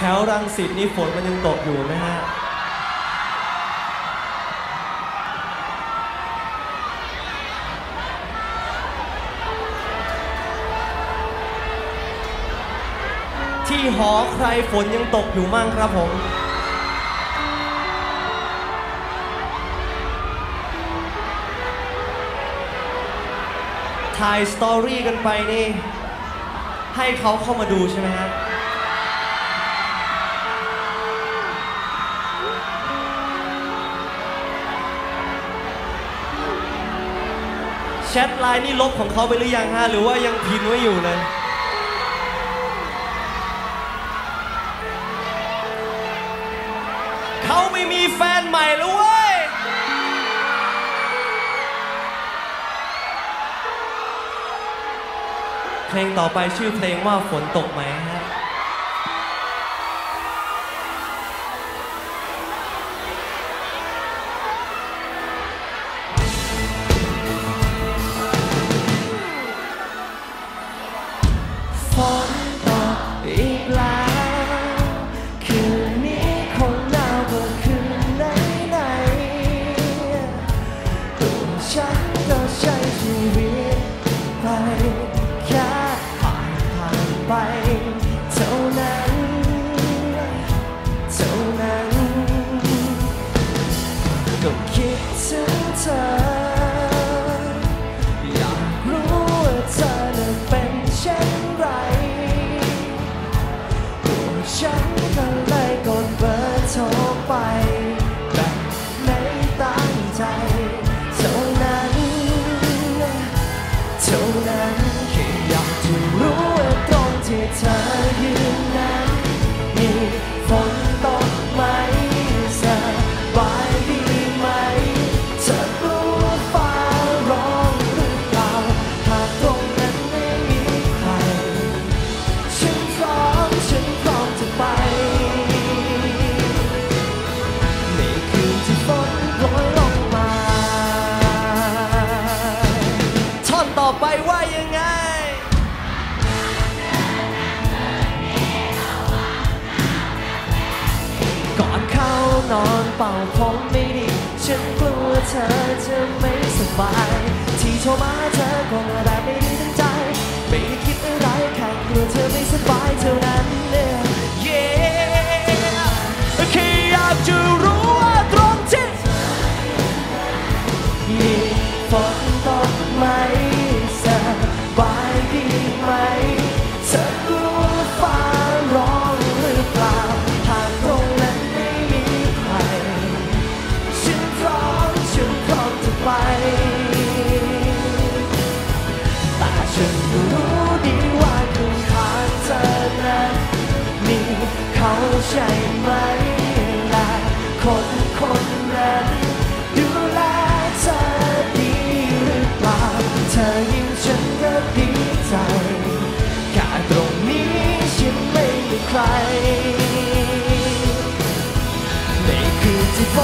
แถวรังสิตนี่ฝนมันยังตกอยู่ไหมฮะที่หอใครฝนยังตกอยู่มั่งครับผม ถ่ายสตอรี่กันไปนี่ ให้เขาเข้ามาดูใช่ไหมฮะ ทไลน์นี่ลบของเขาไปหรือยังฮะหรือว่ายังพิมพ์ไว้อยู่เลยเขาไม่มีแฟนใหม่แล้วเว้ยเพลงต่อไปชื่อเพลงว่าฝนตกไหมฮะ โทรไปแบบไม่ตั้งใจเท่านั้นเท่านั้นแค่อยากจะรู้ว่าตรงที่เธอยืนนั้น นอนเป่าผมไม่ดี ฉันกลัวเธอจะไม่สบาย ที่โทรมาเธอคงแบ คนคนนั้นดูแลเธอดีหรือเปล่าเธอยิ่งฉันก็ดีใจการตรงนี้ฉันไม่มีใครในคืนที่ฝ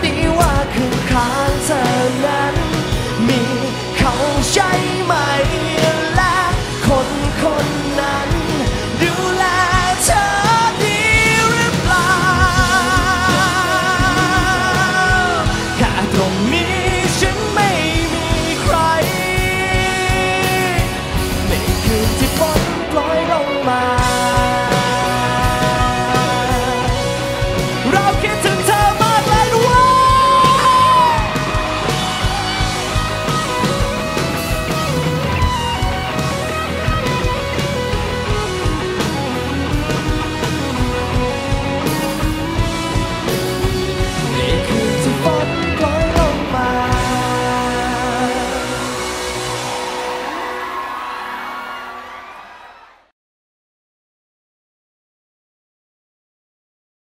แต่